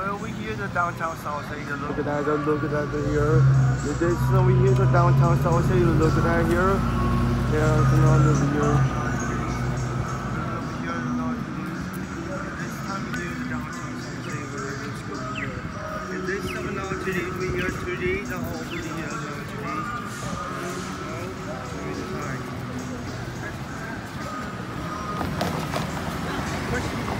Well, here the downtown South Look at that, look at that here. This so we here the downtown San Jose. Look at that here. Yeah, you know, look here. Today we here today the whole video today.